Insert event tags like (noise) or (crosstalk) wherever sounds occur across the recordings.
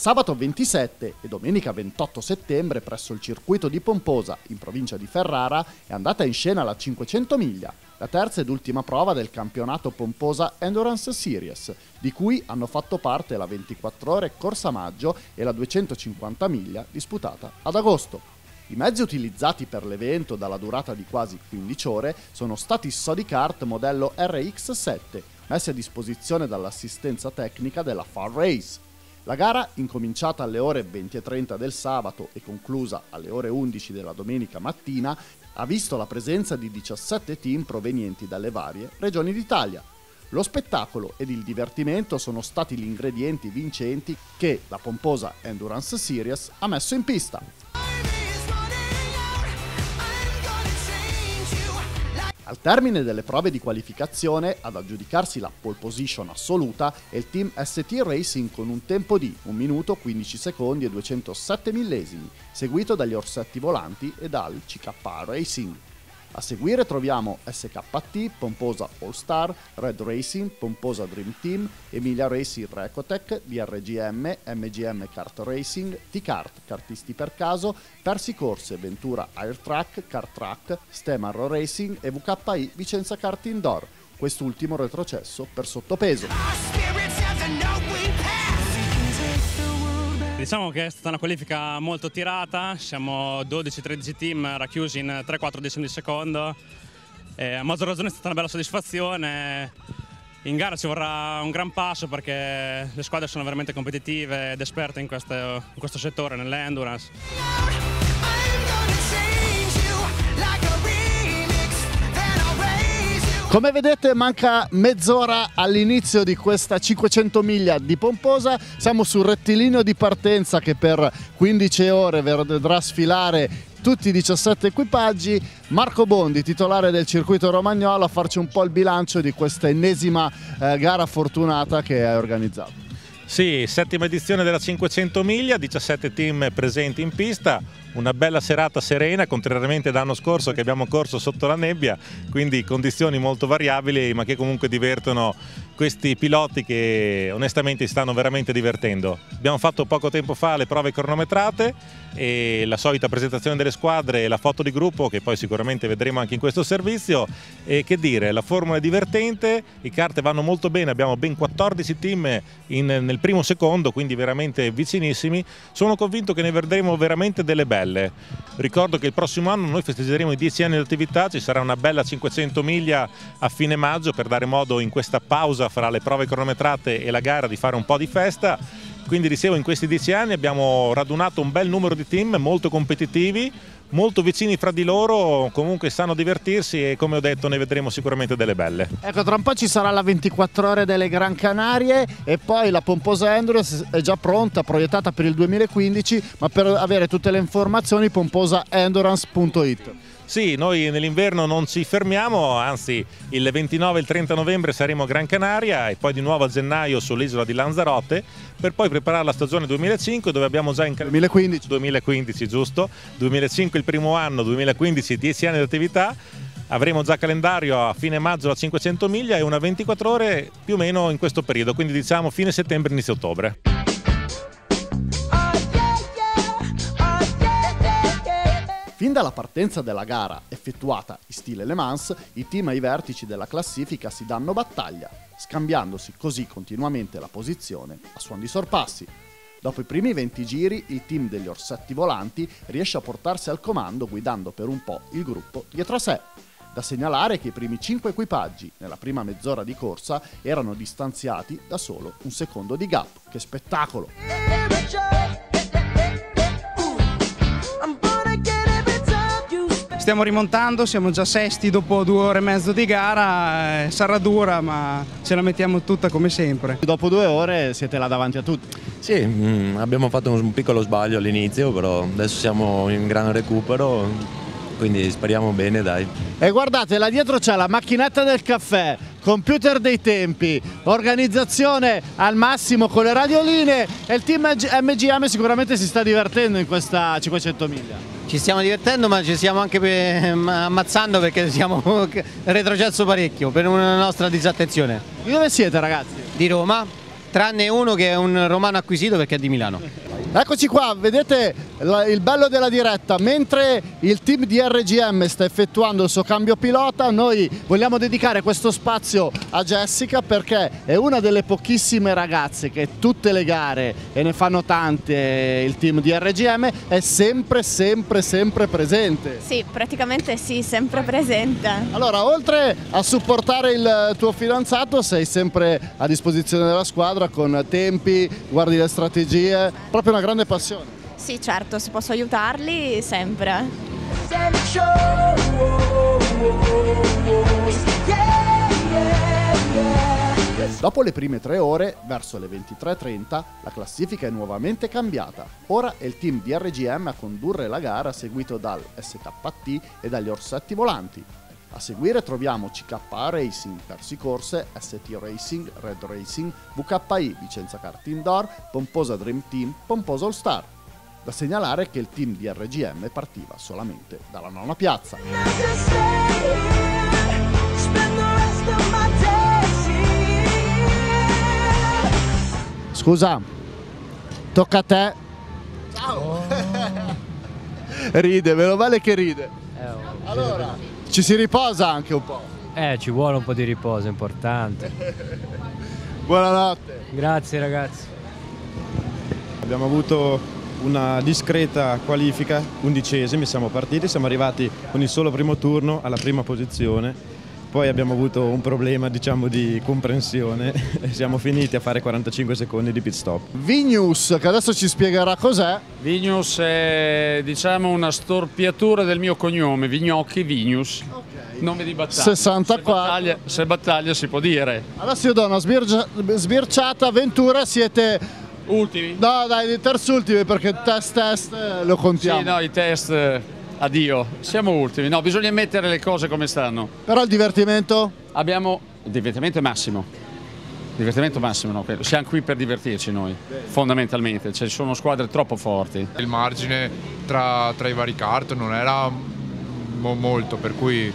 Sabato 27 e domenica 28 settembre presso il circuito di Pomposa, in provincia di Ferrara, è andata in scena la 500 miglia, la terza ed ultima prova del campionato Pomposa Endurance Series, di cui hanno fatto parte la 24 ore corsa maggio e la 250 miglia disputata ad agosto. I mezzi utilizzati per l'evento dalla durata di quasi 15 ore sono stati Sodicart modello RX7, messi a disposizione dall'assistenza tecnica della Far Race. La gara, incominciata alle ore 20.30 del sabato e conclusa alle ore 11 della domenica mattina, ha visto la presenza di 17 team provenienti dalle varie regioni d'Italia. Lo spettacolo ed il divertimento sono stati gli ingredienti vincenti che la pomposa Endurance Series ha messo in pista. Al termine delle prove di qualificazione, ad aggiudicarsi la pole position assoluta è il team ST Racing con un tempo di 1 minuto 15 secondi e 207 millesimi, seguito dagli orsetti volanti e dal CK Racing. A seguire troviamo SKT, Pomposa All Star, Red Racing, Pomposa Dream Team, Emilia Racing Recotec, DRGM, MGM Kart Racing, T-Kart, Kartisti per caso, Persi Corse, Ventura Air Track, Kart Track, Stemarro Racing e VKI Vicenza Kart Indoor, quest'ultimo retrocesso per sottopeso. Diciamo che è stata una qualifica molto tirata, siamo 12-13 team racchiusi in 3-4 decimi di secondo. E a maggior ragione è stata una bella soddisfazione. In gara ci vorrà un gran passo perché le squadre sono veramente competitive ed esperte in questo, in questo settore, nell'endurance. Come vedete manca mezz'ora all'inizio di questa 500 miglia di Pomposa, siamo sul rettilineo di partenza che per 15 ore vedrà sfilare tutti i 17 equipaggi. Marco Bondi, titolare del circuito romagnolo, a farci un po' il bilancio di questa ennesima eh, gara fortunata che hai organizzato. Sì, settima edizione della 500 miglia, 17 team presenti in pista, una bella serata serena, contrariamente all'anno scorso che abbiamo corso sotto la nebbia, quindi condizioni molto variabili ma che comunque divertono questi piloti che onestamente stanno veramente divertendo. Abbiamo fatto poco tempo fa le prove cronometrate e la solita presentazione delle squadre e la foto di gruppo che poi sicuramente vedremo anche in questo servizio e che dire, la formula è divertente, i carte vanno molto bene, abbiamo ben 14 team in, nel primo secondo, quindi veramente vicinissimi, sono convinto che ne vedremo veramente delle belle. Ricordo che il prossimo anno noi festeggeremo i 10 anni di attività, ci sarà una bella 500 miglia a fine maggio per dare modo in questa pausa fra le prove cronometrate e la gara di fare un po' di festa. Quindi dicevo in questi dieci anni abbiamo radunato un bel numero di team molto competitivi, molto vicini fra di loro, comunque sanno divertirsi e come ho detto ne vedremo sicuramente delle belle. Ecco, tra un po' ci sarà la 24 ore delle Gran Canarie e poi la Pomposa Endurance è già pronta, proiettata per il 2015, ma per avere tutte le informazioni pomposaendurance.it. Sì, noi nell'inverno non ci fermiamo, anzi il 29 e il 30 novembre saremo a Gran Canaria e poi di nuovo a gennaio sull'isola di Lanzarote per poi preparare la stagione 2005 dove abbiamo già in 2015. 2015 giusto, 2005 il primo anno, 2015 10 anni di attività avremo già calendario a fine maggio la 500 miglia e una 24 ore più o meno in questo periodo, quindi diciamo fine settembre, inizio ottobre. Fin dalla partenza della gara, effettuata in stile Le Mans, i team ai vertici della classifica si danno battaglia, scambiandosi così continuamente la posizione a suon di sorpassi. Dopo i primi 20 giri, il team degli orsetti volanti riesce a portarsi al comando guidando per un po' il gruppo dietro a sé. Da segnalare che i primi 5 equipaggi nella prima mezz'ora di corsa erano distanziati da solo un secondo di gap. Che spettacolo! Stiamo rimontando, siamo già sesti dopo due ore e mezzo di gara, eh, sarà dura ma ce la mettiamo tutta come sempre. Dopo due ore siete là davanti a tutti. Sì, mh, abbiamo fatto un piccolo sbaglio all'inizio, però adesso siamo in gran recupero, quindi speriamo bene dai. E guardate, là dietro c'è la macchinetta del caffè, computer dei tempi, organizzazione al massimo con le radioline e il team MGM sicuramente si sta divertendo in questa 500 miglia. Ci stiamo divertendo ma ci stiamo anche (laughs) ammazzando perché siamo (laughs) retrocesso parecchio per una nostra disattenzione. Di dove siete ragazzi? Di Roma. tranne uno che è un romano acquisito perché è di Milano. Eccoci qua, vedete il bello della diretta, mentre il team di RGM sta effettuando il suo cambio pilota, noi vogliamo dedicare questo spazio a Jessica perché è una delle pochissime ragazze che tutte le gare, e ne fanno tante il team di RGM, è sempre, sempre, sempre presente. Sì, praticamente sì, sempre presente. Allora, oltre a supportare il tuo fidanzato, sei sempre a disposizione della squadra con tempi, guardi le strategie, proprio una grande passione. Sì, certo, se posso aiutarli, sempre. Dopo le prime tre ore, verso le 23.30, la classifica è nuovamente cambiata. Ora è il team di RGM a condurre la gara seguito dal SKT e dagli Orsetti Volanti. A seguire troviamo CKA Racing, Persi Corse, ST Racing, Red Racing, VKI, Vicenza Kart Indoor, Pomposa Dream Team, Pomposa All Star. Da segnalare che il team di RGM partiva solamente dalla nona piazza. Scusa, tocca a te. Ciao. (laughs) ride, meno male che ride. Allora, ci si riposa anche un po'. Eh, ci vuole un po' di riposo, è importante. (laughs) Buonanotte. Grazie ragazzi. Abbiamo avuto una discreta qualifica, undicesimi, siamo partiti, siamo arrivati con il solo primo turno alla prima posizione, poi abbiamo avuto un problema diciamo di comprensione e (laughs) siamo finiti a fare 45 secondi di pit stop. Vignews, che adesso ci spiegherà cos'è. Vignews è diciamo una storpiatura del mio cognome, Vignocchi Vignews. Nome di battaglia. 64. Se battaglia, se battaglia si può dire. Adesso io do una sbirgia- sbirciata avventura, siete... Ultimi? No, dai, terzultimi perché test test eh, lo contiamo. Sì, no, i test eh, addio. Siamo ultimi. No, bisogna mettere le cose come stanno. Però il divertimento? Abbiamo il divertimento è massimo. Il divertimento massimo, no? Siamo qui per divertirci noi, fondamentalmente. Ci sono squadre troppo forti. Il margine tra, tra i vari kart non era mo- molto, per cui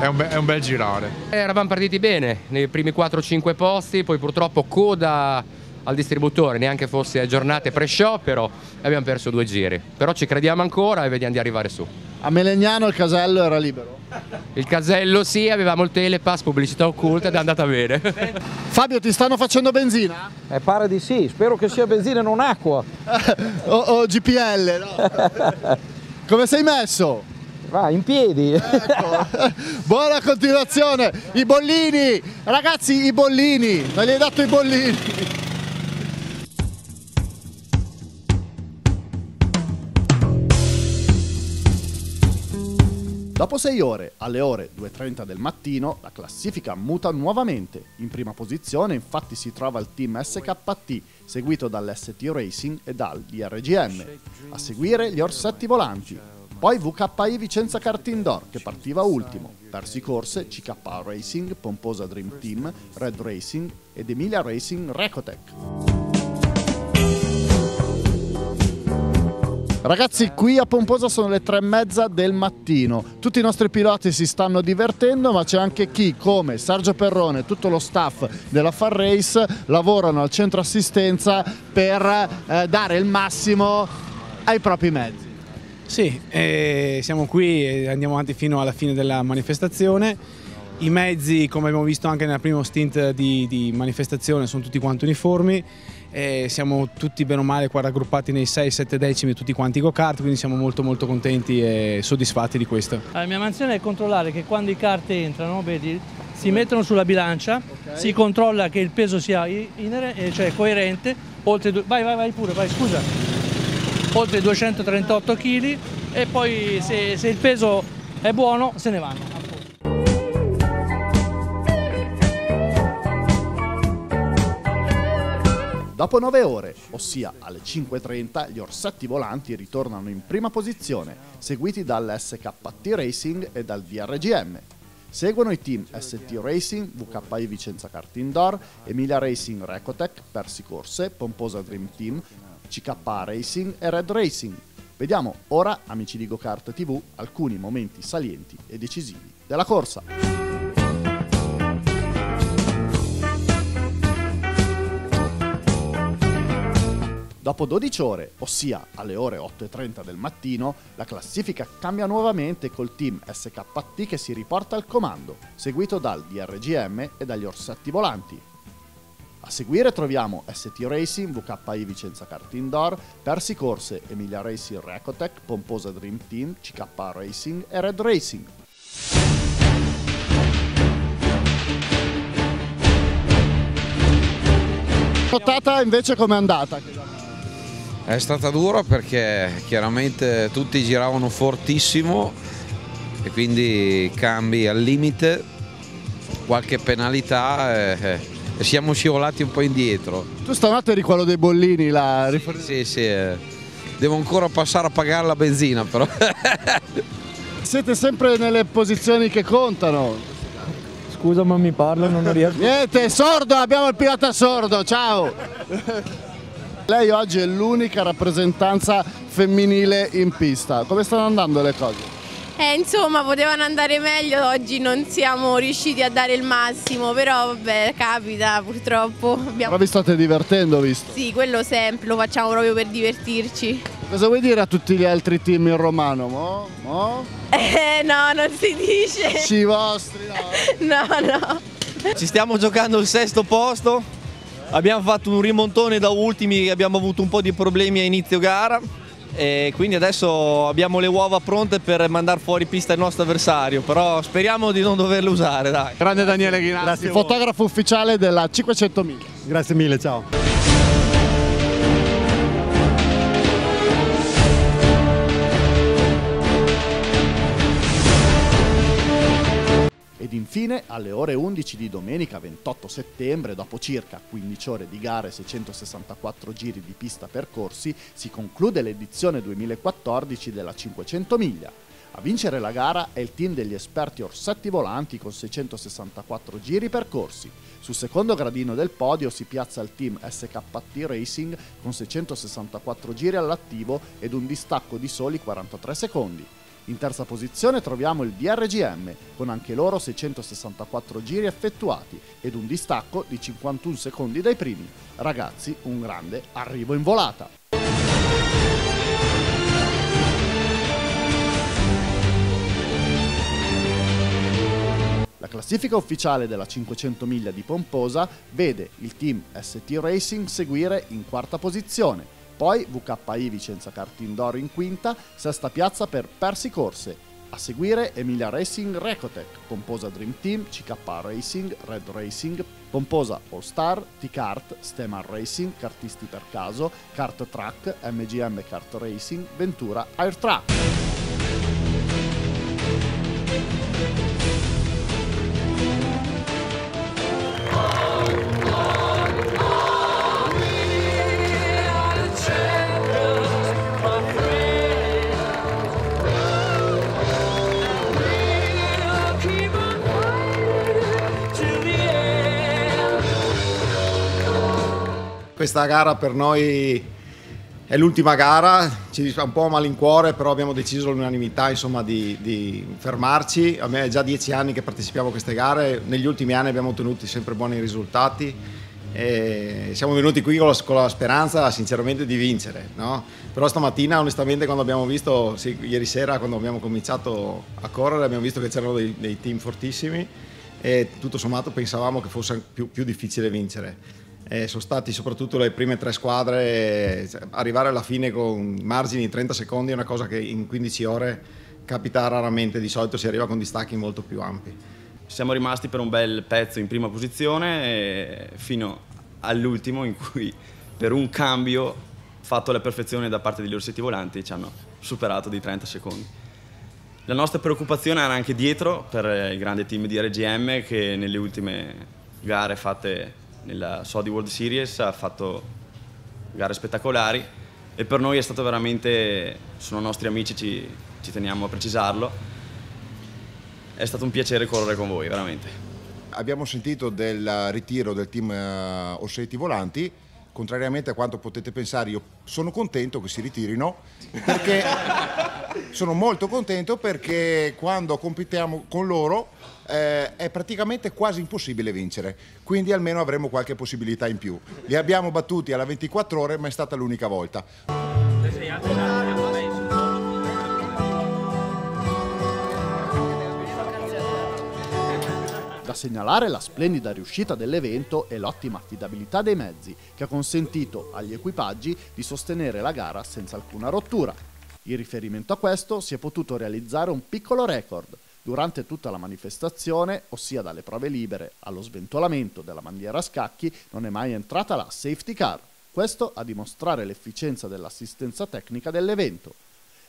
è un, è un bel girare. Eravamo partiti bene nei primi 4-5 posti, poi purtroppo coda al distributore, neanche fosse aggiornate pre-show, però abbiamo perso due giri. Però ci crediamo ancora e vediamo di arrivare su. A Melegnano il casello era libero. Il casello sì, avevamo il telepass, pubblicità occulta ed è andata bene. (laughs) Fabio, ti stanno facendo benzina? Eh, pare di sì, spero che sia benzina e non acqua. (laughs) o, o GPL, no? (laughs) Come sei messo? Va, in piedi. Ecco. Buona continuazione. I bollini, ragazzi, i bollini. Non gli hai dato i bollini. Dopo 6 ore, alle ore 2.30 del mattino, la classifica muta nuovamente. In prima posizione infatti si trova il team SKT, seguito dall'ST Racing e dal DRGM. A seguire gli Orsetti Volanti. Poi VKI Vicenza Kart Indoor, che partiva ultimo. Persi corse CK Racing, Pomposa Dream Team, Red Racing ed Emilia Racing Recotec. Ragazzi, qui a Pomposa sono le tre e mezza del mattino. Tutti i nostri piloti si stanno divertendo, ma c'è anche chi, come Sergio Perrone e tutto lo staff della Far Race, lavorano al centro assistenza per eh, dare il massimo ai propri mezzi. Sì, eh, siamo qui e andiamo avanti fino alla fine della manifestazione. I mezzi, come abbiamo visto anche nel primo stint di, di manifestazione, sono tutti quanti uniformi. Eh, siamo tutti bene o male qua raggruppati nei 6-7 decimi tutti quanti go-kart, quindi siamo molto molto contenti e soddisfatti di questo. La mia mansione è controllare che quando i kart entrano, vedi, si mettono sulla bilancia, si controlla che il peso sia eh, cioè coerente, oltre vai vai vai pure, vai scusa, oltre 238 kg e poi se, se il peso è buono se ne vanno. Dopo 9 ore, ossia alle 5.30, gli orsetti volanti ritornano in prima posizione, seguiti dall'SKT Racing e dal DRGM. Seguono i team ST Racing, VKI Vicenza Kart Indoor, Emilia Racing Recotec, Persi Corse, Pomposa Dream Team, CK Racing e Red Racing. Vediamo ora, amici di GoKart TV, alcuni momenti salienti e decisivi della corsa. Dopo 12 ore, ossia alle ore 8.30 del mattino, la classifica cambia nuovamente col team SKT che si riporta al comando, seguito dal DRGM e dagli orsetti volanti. A seguire troviamo ST Racing, VKI Vicenza Kart Indoor, Persi Corse, Emilia Racing Recotec, Pomposa Dream Team, CK Racing e Red Racing. Notata invece com'è andata? È stata dura perché chiaramente tutti giravano fortissimo e quindi cambi al limite, qualche penalità e, e siamo scivolati un po' indietro. Tu stanotte eri quello dei bollini là. Sì, sì, sì, eh. devo ancora passare a pagare la benzina però. (laughs) Siete sempre nelle posizioni che contano. Scusa ma mi parlo, non riesco. Niente, sordo, abbiamo il pilota sordo, ciao! Lei oggi è l'unica rappresentanza femminile in pista. Come stanno andando le cose? Eh, insomma, potevano andare meglio, oggi non siamo riusciti a dare il massimo, però vabbè, capita purtroppo. Abbiamo... Però vi state divertendo, visto? Sì, quello sempre, lo facciamo proprio per divertirci. Cosa vuoi dire a tutti gli altri team in romano? Mo? Mo? Eh, no, non si dice. Sì, vostri, no. (laughs) No, no. Ci stiamo giocando il sesto posto, abbiamo fatto un rimontone da ultimi, abbiamo avuto un po' di problemi a inizio gara e quindi adesso abbiamo le uova pronte per mandare fuori pista il nostro avversario, però speriamo di non doverle usare, dai. Grande Daniele Ghinazzi, fotografo ufficiale della 500.000. Grazie mille, ciao. Infine, alle ore 11 di domenica 28 settembre, dopo circa 15 ore di gare e 664 giri di pista percorsi, si conclude l'edizione 2014 della 500 miglia. A vincere la gara è il team degli esperti Orsetti Volanti con 664 giri percorsi. Sul secondo gradino del podio si piazza il team SKT Racing con 664 giri all'attivo ed un distacco di soli 43 secondi. In terza posizione troviamo il DRGM, con anche loro 664 giri effettuati ed un distacco di 51 secondi dai primi. Ragazzi, un grande arrivo in volata. La classifica ufficiale della 500 miglia di Pomposa vede il team ST Racing seguire in quarta posizione, poi VKI Vicenza Kart Indoor in quinta, sesta piazza per Persi Corse. A seguire Emilia Racing Recotec, Pomposa Dream Team, CK Racing, Red Racing, Pomposa All Star, T-Kart, Stemar Racing, Kartisti per caso, Kart Track, MGM Kart Racing, Ventura Air Track. Questa gara per noi è l'ultima gara, ci fa un po' malincuore, però abbiamo deciso all'unanimità di, di, fermarci. A me è già dieci anni che partecipiamo a queste gare, negli ultimi anni abbiamo ottenuto sempre buoni risultati. E siamo venuti qui con la, con la speranza sinceramente di vincere, no? però stamattina onestamente quando abbiamo visto, sì, ieri sera quando abbiamo cominciato a correre abbiamo visto che c'erano dei, dei team fortissimi e tutto sommato pensavamo che fosse più, più difficile vincere. Eh, sono stati soprattutto le prime tre squadre, cioè, arrivare alla fine con margini di 30 secondi è una cosa che in 15 ore capita raramente, di solito si arriva con distacchi molto più ampi. Siamo rimasti per un bel pezzo in prima posizione fino all'ultimo in cui per un cambio fatto alla perfezione da parte degli orsetti volanti ci hanno superato di 30 secondi. La nostra preoccupazione era anche dietro per il grande team di RGM che nelle ultime gare fatte nella Sodi World Series, ha fatto gare spettacolari e per noi è stato veramente, sono nostri amici, ci, ci teniamo a precisarlo, è stato un piacere correre con voi, veramente. Abbiamo sentito del ritiro del team uh, Orsetti Volanti, contrariamente a quanto potete pensare, io sono contento che si ritirino perché sono molto contento perché quando competiamo con loro eh, è praticamente quasi impossibile vincere, quindi almeno avremo qualche possibilità in più. Li abbiamo battuti alla 24 ore, ma è stata l'unica volta. Da segnalare la splendida riuscita dell'evento e l'ottima affidabilità dei mezzi, che ha consentito agli equipaggi di sostenere la gara senza alcuna rottura. In riferimento a questo si è potuto realizzare un piccolo record. Durante tutta la manifestazione, ossia dalle prove libere allo sventolamento della bandiera a scacchi, non è mai entrata la safety car. Questo a dimostrare l'efficienza dell'assistenza tecnica dell'evento.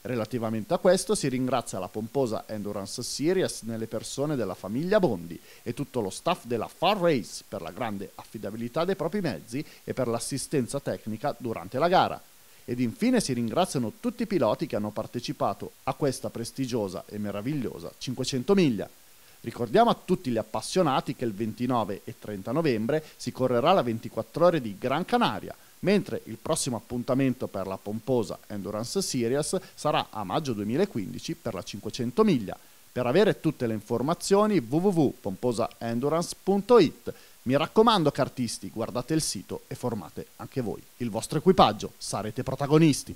Relativamente a questo si ringrazia la pomposa Endurance Series nelle persone della famiglia Bondi e tutto lo staff della Far Race per la grande affidabilità dei propri mezzi e per l'assistenza tecnica durante la gara. Ed infine si ringraziano tutti i piloti che hanno partecipato a questa prestigiosa e meravigliosa 500 miglia. Ricordiamo a tutti gli appassionati che il 29 e 30 novembre si correrà la 24 ore di Gran Canaria, mentre il prossimo appuntamento per la pomposa Endurance Series sarà a maggio 2015 per la 500 miglia. Per avere tutte le informazioni www.pomposaendurance.it. Mi raccomando cartisti, guardate il sito e formate anche voi il vostro equipaggio, sarete protagonisti.